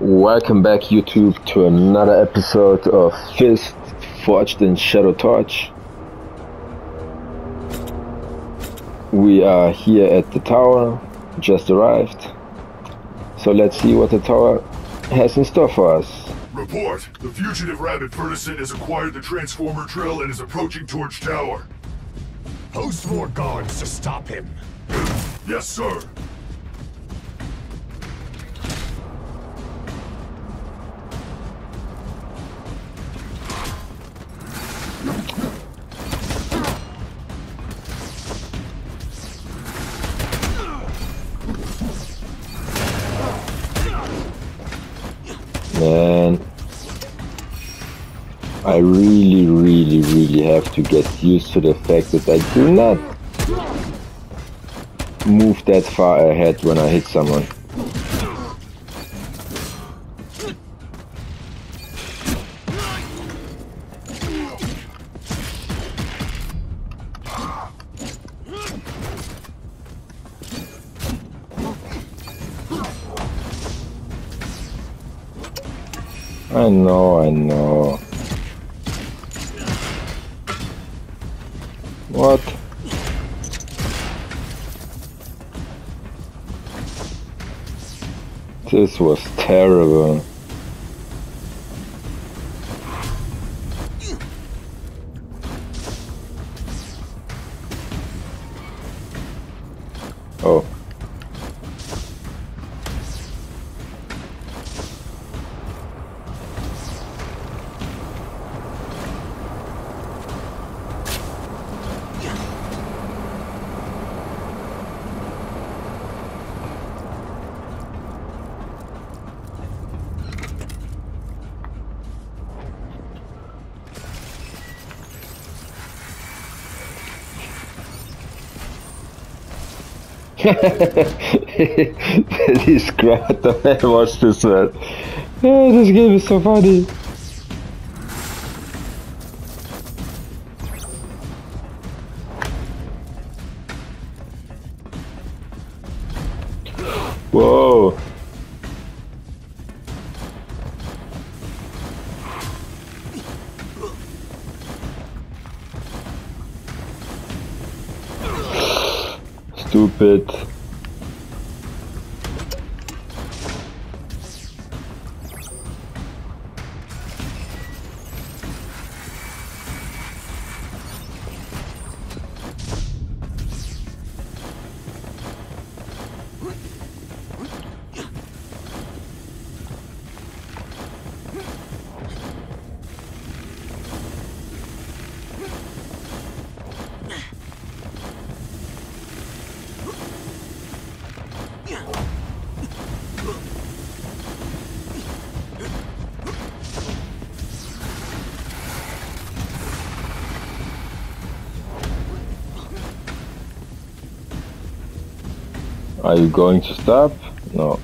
Welcome back, YouTube, to another episode of Fist Forged in Shadow Torch. We are here at the tower, just arrived. So let's see what the tower has in store for us. Report. The fugitive Rabbit Furnison has acquired the Transformer Drill and is approaching Torch Tower. Post more guards to stop him. Yes, sir. I really, really, really have to get used to the fact that I do not move that far ahead when I hit someone. I know, I know. What? This was terrible. this crap, I watched this man. Oh, this game is so funny. Whoa. Stupid. You going to stop? No.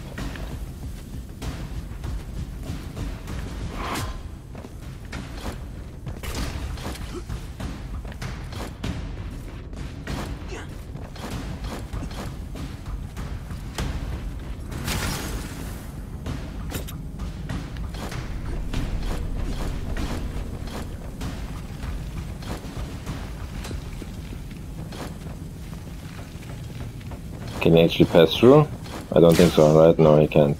Can he actually pass through? I don't think so, right? No, he can't.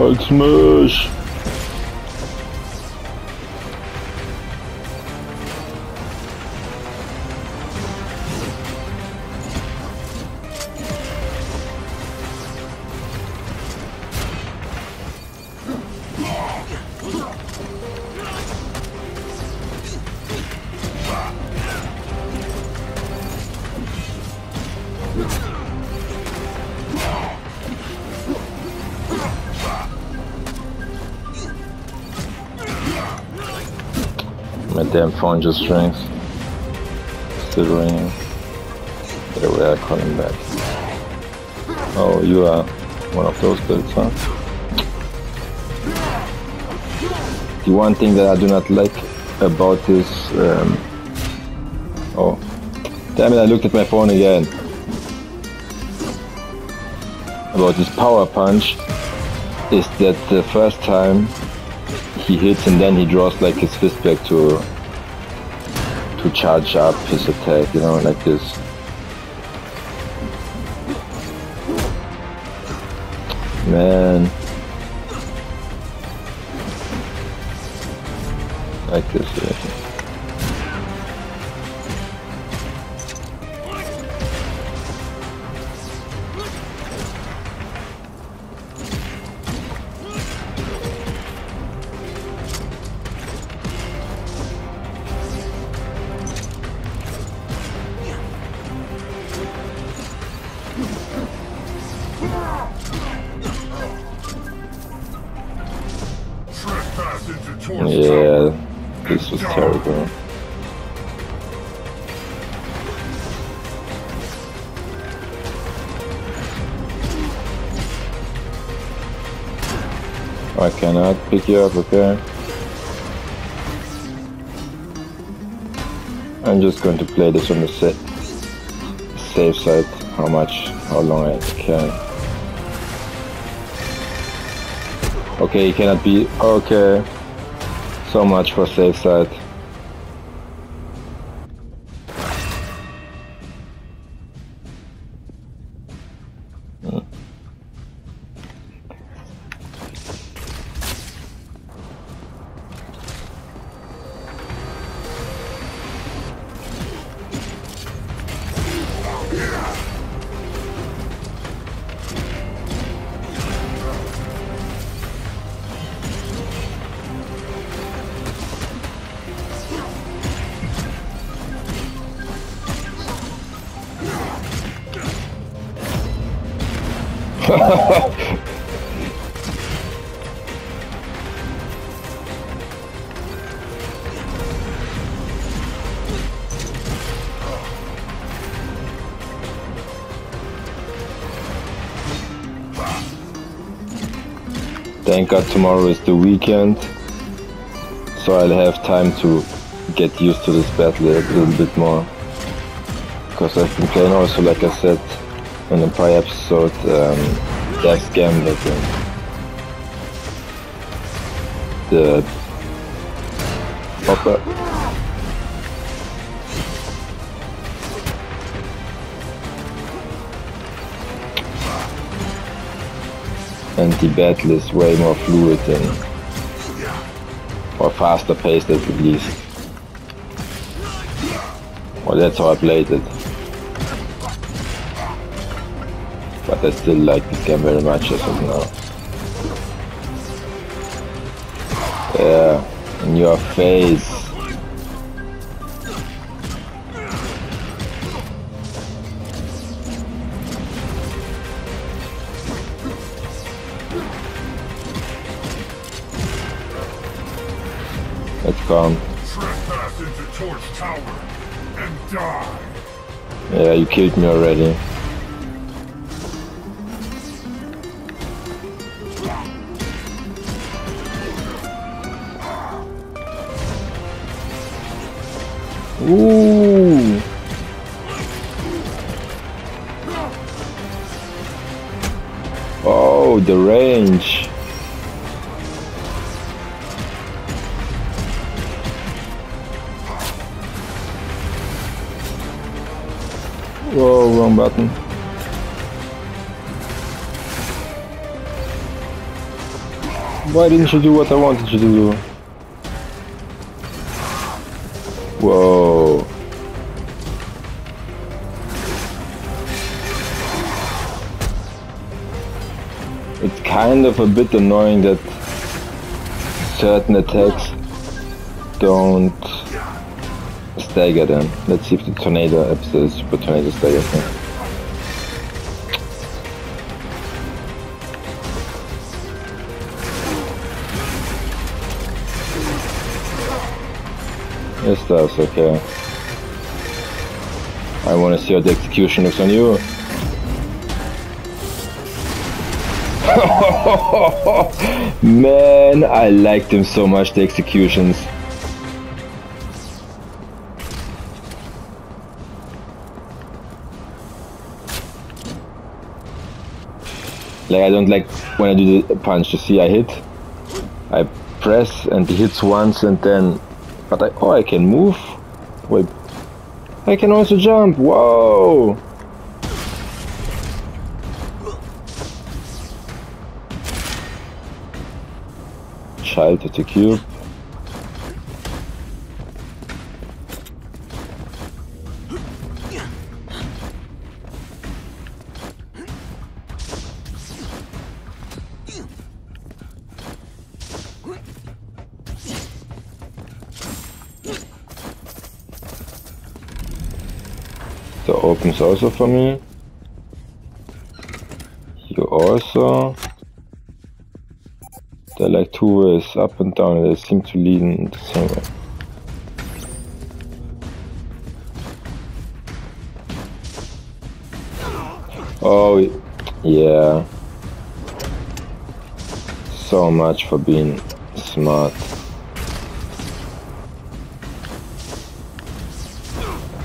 Hulk smash! Phone just rings. Still ringing. Away, I call him back. Oh, you are one of those builds, huh? The one thing that I do not like about this... Um, oh. Damn it, I looked at my phone again. About this power punch is that the first time he hits and then he draws like his fist back to to charge up his attack, you know, like this. Man. Like this. Yeah. I cannot pick you up, okay? I'm just going to play this on the sa safe side, how much, how long I can. Okay, he cannot be. Okay. So much for safe side. Thank God tomorrow is the weekend, so I'll have time to get used to this battle a little bit more. Because I've been playing also, like I said in the prior episode, um, Death's Gambit and the Popper. And the battle is way more fluid and or faster paced at least. Well, that's how I played it. But I still like this game very much as of now. Yeah, in your face. Let's. Trespass into Torch Tower and die. Yeah, you killed me already. Ooh. Oh, the range. Why didn't you do what I wanted you to do? Whoa. It's kind of a bit annoying that certain attacks don't stagger them. Let's see if the tornado episode super tornado staggers. Yes, that's okay. I wanna see how the execution looks on you. Man, I liked him so much, the executions. Like, I don't like when I do the punch. You see, I hit, I press, and he hits once, and then. But I. Oh, I can move? Wait. I can also jump! Whoa! Child at the cube. Also for me. You also. They're like two ways, up and down, they seem to lead in the same way. Oh, yeah. So much for being smart.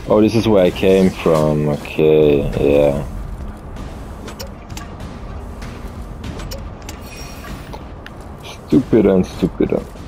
Oh, this is where I came from. Okay, yeah. Stupider and. Report.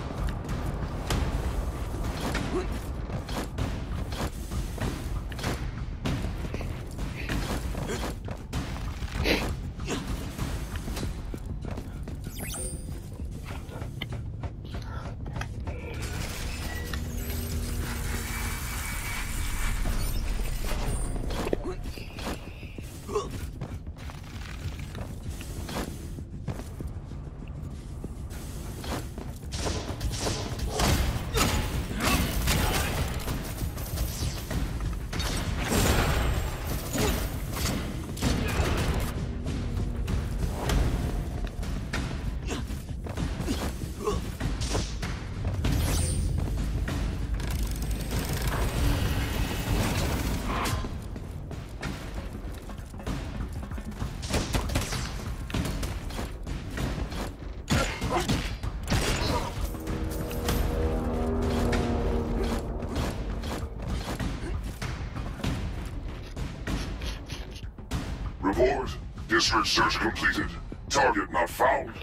District search completed. Target not found.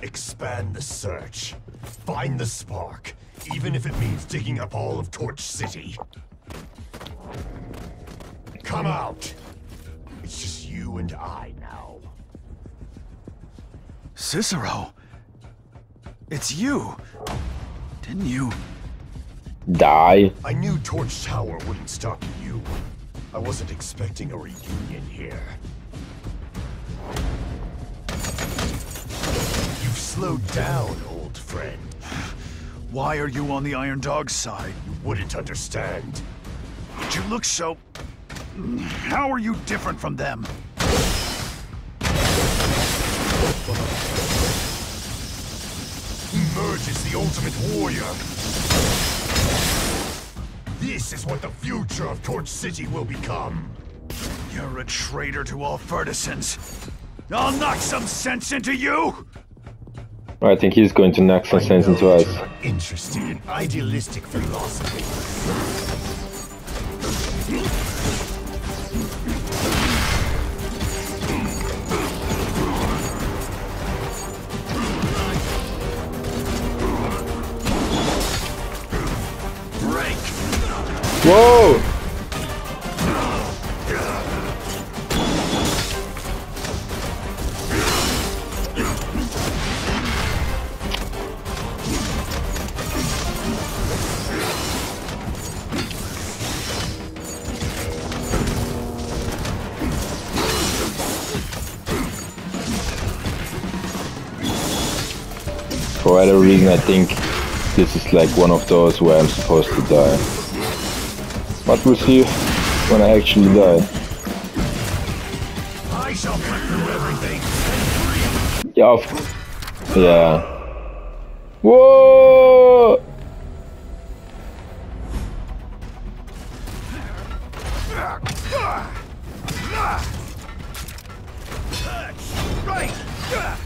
Expand the search. Find the spark, even if it means digging up all of Torch City. Come out. It's just you and I now. Cicero! It's you! Didn't you? Die. I knew Torch Tower wouldn't stop you. I wasn't expecting a reunion here. You've down, old friend. Why are you on the Iron Dog's side? You wouldn't understand. But you look so... How are you different from them? Emerge as the ultimate warrior. This is what the future of Torch City will become. You're a traitor to all Furtisans. I'll knock some sense into you! I think he's going to knock some sense into us. interested in idealistic philosophy. I think this is like one of those where I'm supposed to die. But we'll see when I actually die. I shall cut through everything. Yeah. of- Yeah. Whoa! Right!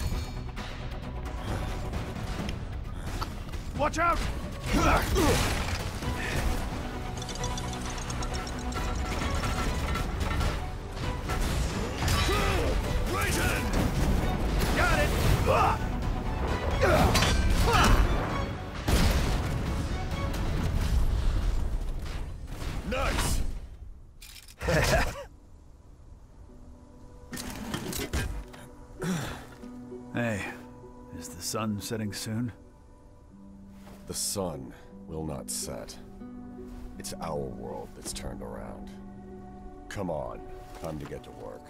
Watch out! Nice. Hey, is the sun setting soon? The sun will not set. It's our world that's turned around. Come on, time to get to work.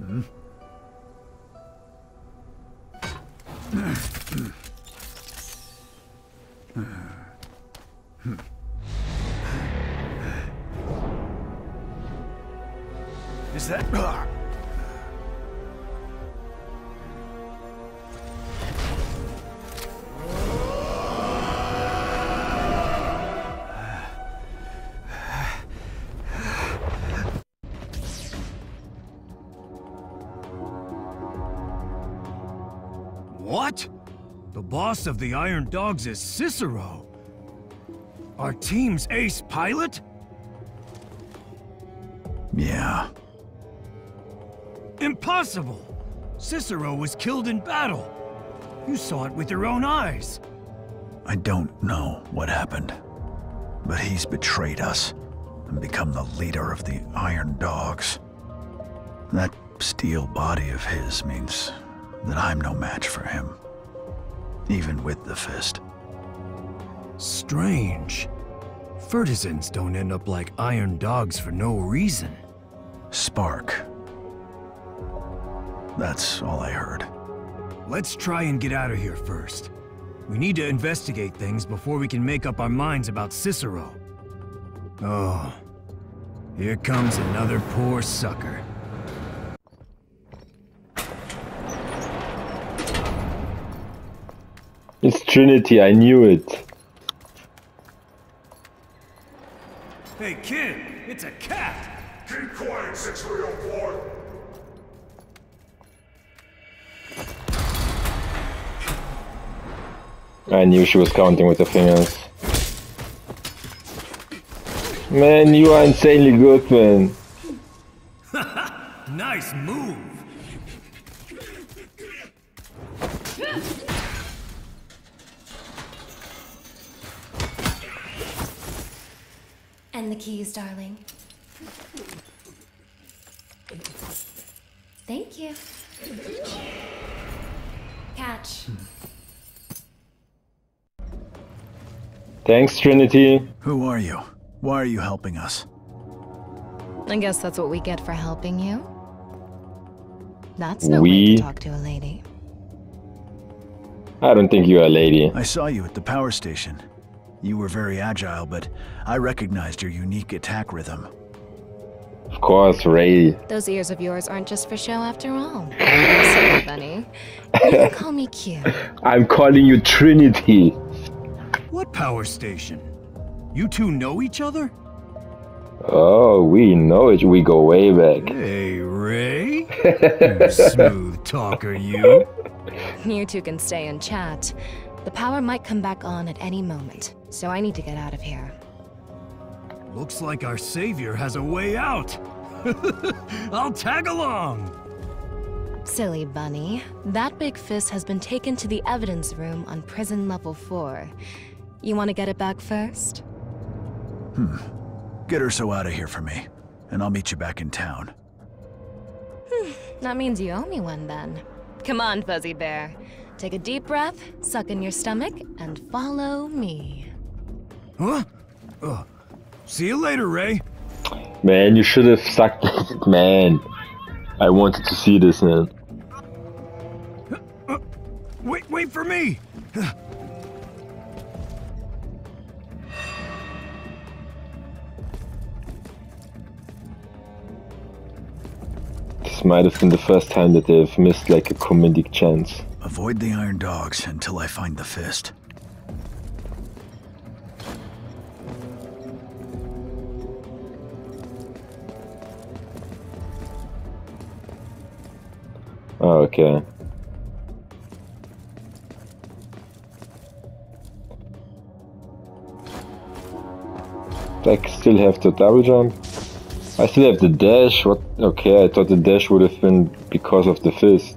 Is hmm? What? The boss of the Iron Dogs is Cicero. Our team's ace pilot? Impossible! Cicero was killed in battle. You saw it with your own eyes. I don't know what happened, but he's betrayed us and become the leader of the Iron Dogs. That steel body of his means that I'm no match for him, even with the fist. Strange. Furtisans don't end up like Iron Dogs for no reason. Spark. That's all I heard. Let's try and get out of here first. We need to investigate things before we can make up our minds about Cicero. Oh, here comes another poor sucker. It's Trinity, I knew it. Hey kid, it's a cat! Keep quiet, 6304. I knew she was counting with her fingers. Man, you are insanely good, man. Nice move! And the keys, darling. Thank you. Catch. Thanks, Trinity. Who are you? Why are you helping us? I guess that's what we get for helping you. That's no way We- to talk to a lady. I don't think you're a lady. I saw you at the power station. You were very agile, but I recognized your unique attack rhythm. Of course, Ray. Those ears of yours aren't just for show after all. Silly bunny. You can call me cute. I'm calling you Trinity. What power station? You two know each other? Oh, we know it. We go way back. Hey, Ray. you smooth talker, you. You two can stay and chat. The power might come back on at any moment, so I need to get out of here. Looks like our savior has a way out. I'll tag along. Silly bunny. That big fist has been taken to the evidence room on prison level 4. You want to get it back first? Hmm. Get Urso out of here for me, and I'll meet you back in town. That means you owe me one then. Come on, Fuzzy Bear. Take a deep breath, suck in your stomach, and follow me. Huh? Uh, See you later, Ray. Man, you should have sucked it, man. I wanted to see this, man. Wait, wait for me! This might have been the first time that they've missed like a comedic chance. Avoid the Iron Dogs until I find the fist. Oh, okay. I still have the double jump. I still have the dash. What? Okay, I thought the dash would have been because of the fist.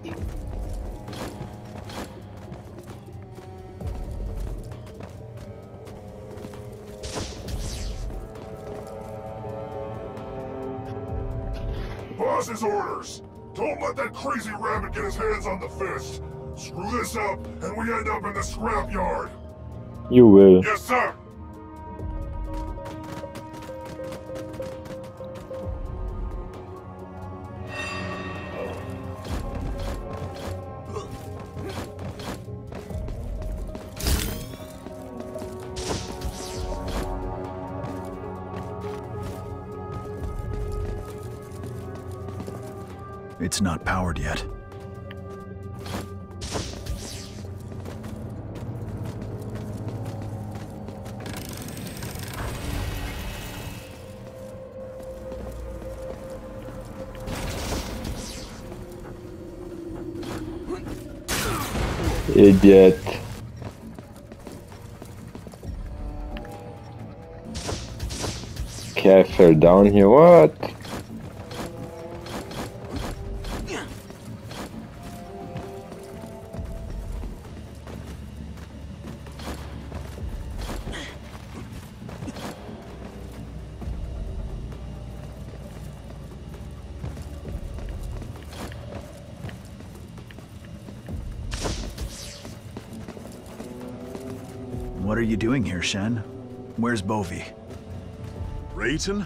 Boss's orders. Don't let that crazy rabbit get his hands on the fist. Screw this up, and we end up in the scrapyard. You will. Yes, sir. Idiot. Okay, I fell down here. What? Are you doing here, Shen? Where's Bovi? Rayton?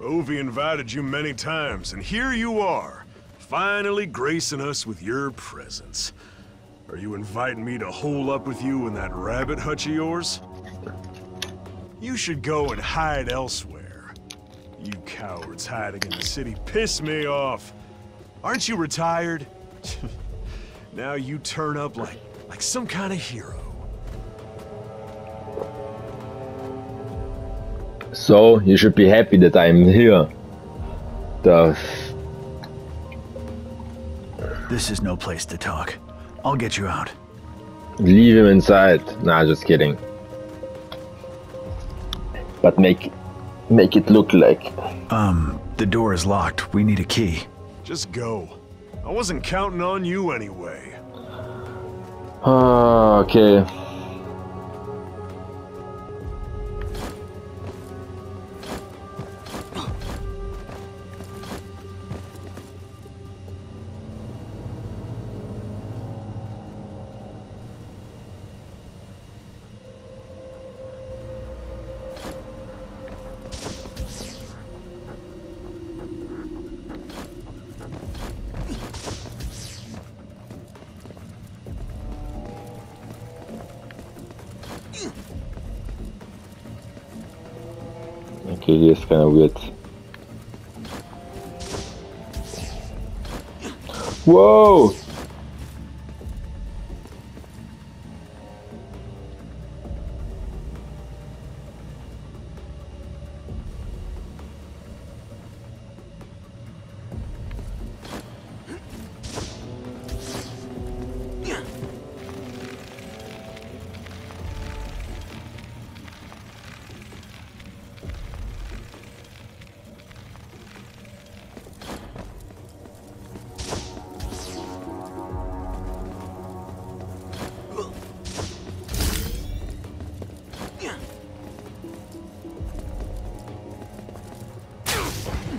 Ovi invited you many times, and here you are, finally gracing us with your presence. Are you inviting me to hole up with you in that rabbit hutch of yours? You should go and hide elsewhere. You cowards hiding in the city piss me off. Aren't you retired? now you turn up like, like some kind of hero. So, you should be happy that I'm here. The This is no place to talk. I'll get you out. leave him inside. Nah, just kidding. But make make it look like Um, the door is locked. We need a key. Just go. I wasn't counting on you anyway. Okay. Okay,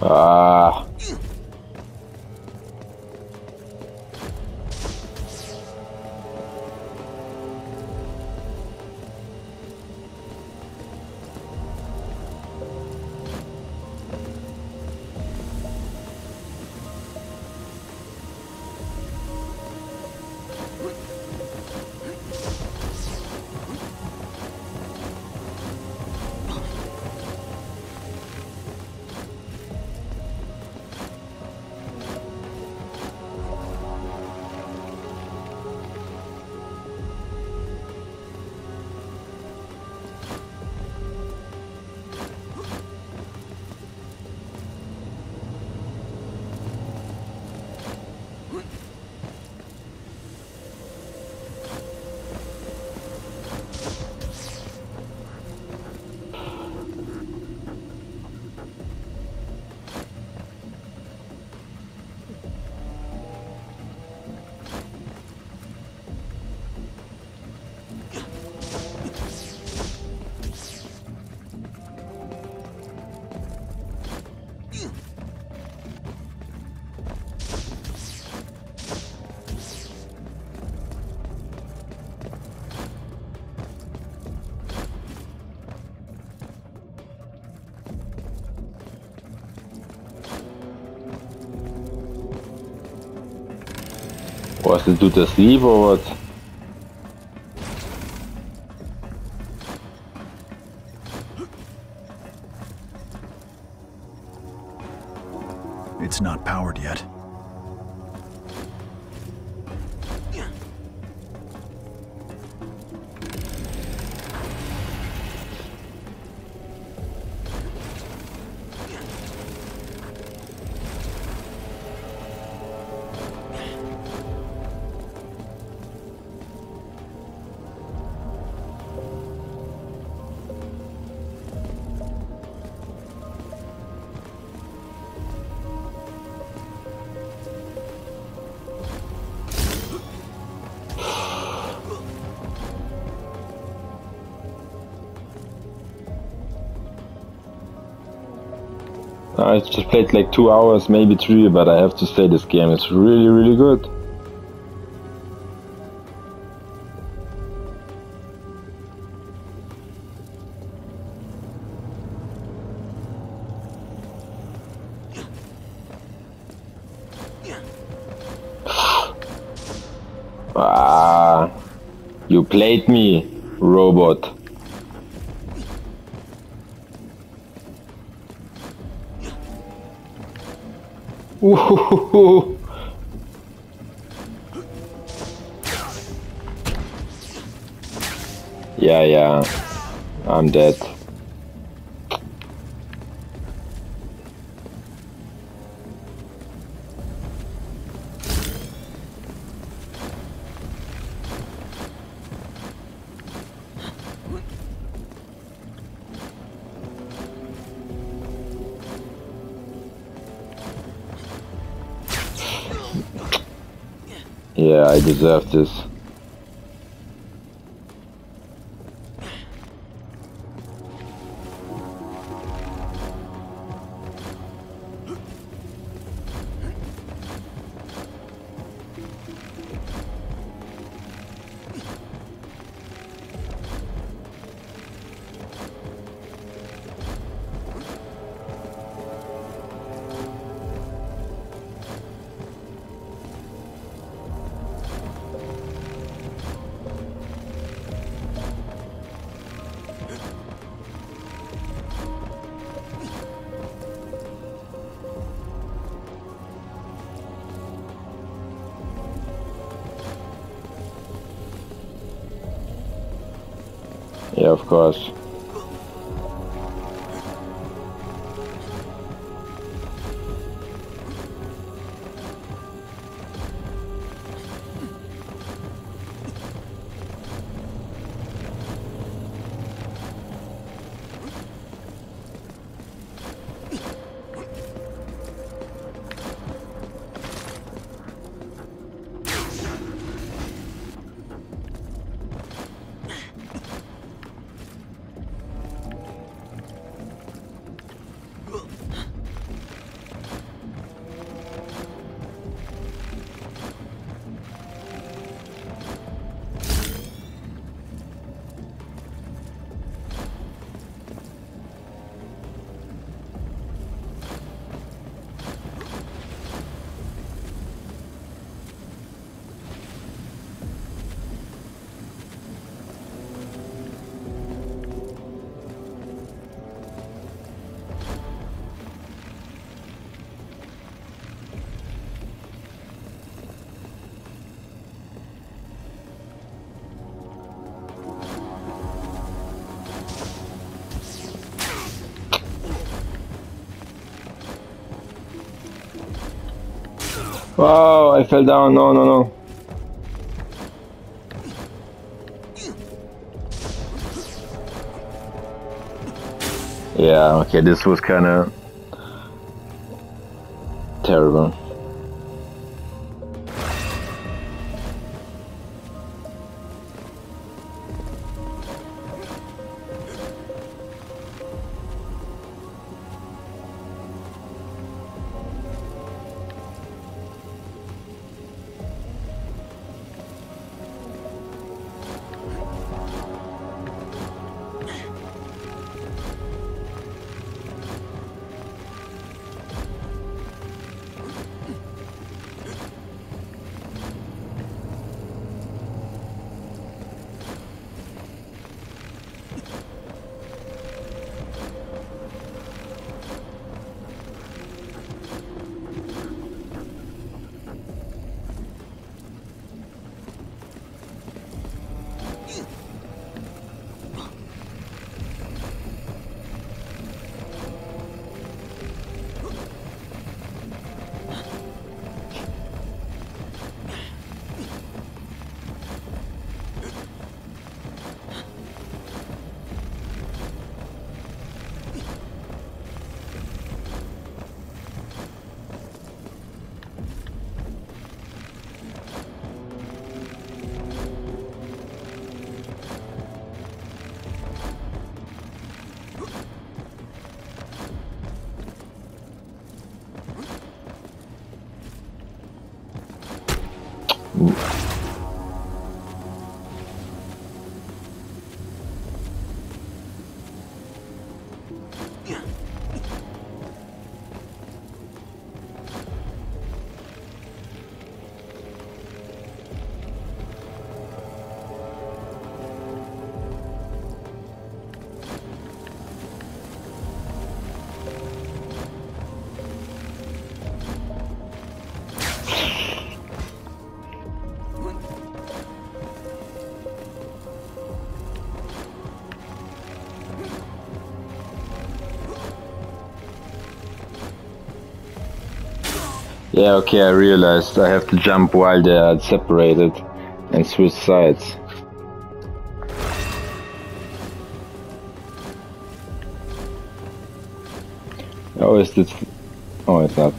Ah. Was the dude I just played like two hours, maybe three, but I have to say this game is really, really good. Ah, you played me, robot. Yeah, yeah. I'm dead. Yeah, I deserve this. Yeah, Wow, I fell down. No, no, no. Yeah, okay, this was kind of terrible. Yeah, okay, I realized I have to jump while they are separated and switch sides. Oh, is this... Oh, it's not.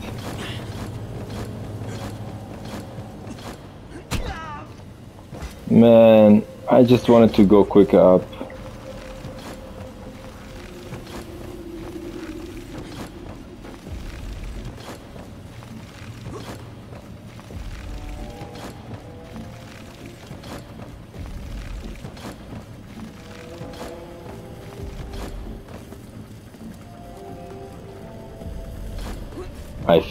Man, I just wanted to go quicker up.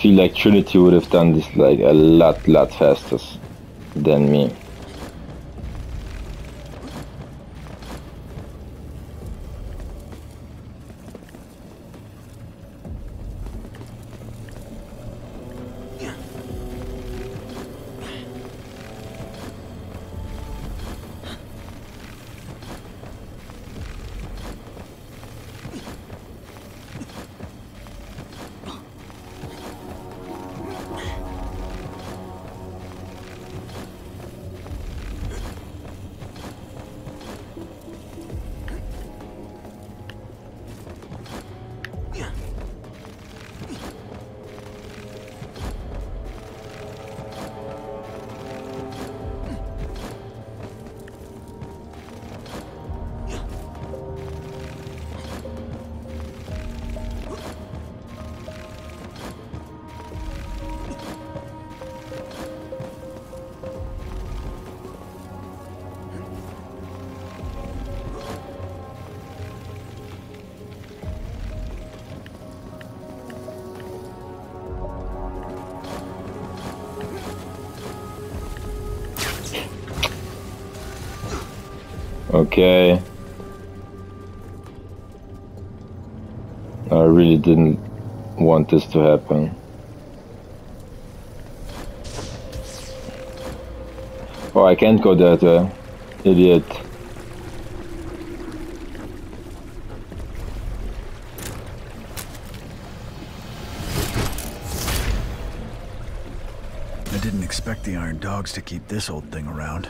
Feel like Trinity would have done this like a lot, lot faster than me. Okay. I really didn't want this to happen. Oh, I can't go that way. Idiot. I didn't expect the Iron Dogs to keep this old thing around.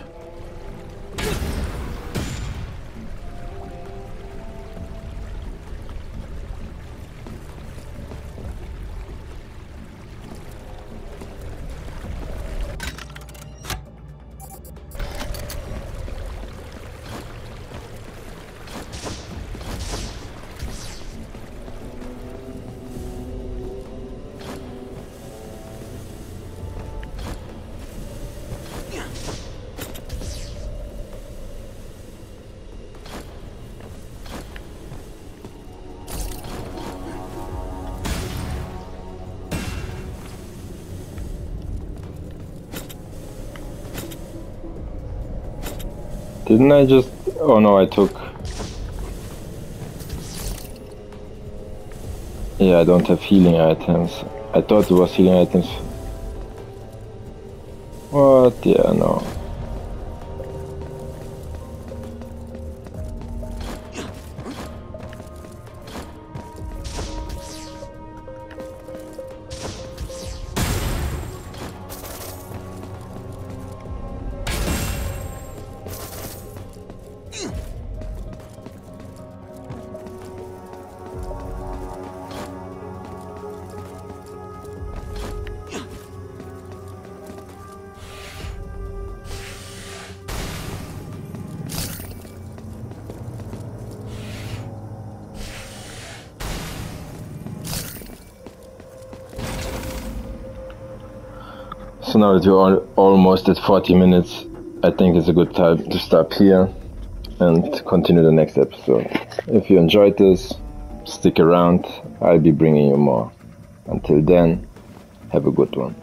Didn't I just... Oh no, I took... Yeah, I don't have healing items. I thought it was healing items. What? Yeah, no. We're al almost at 40 minutes, I think it's a good time to stop here and continue the next episode. If you enjoyed this, stick around. I'll be bringing you more. Until then, have a good one.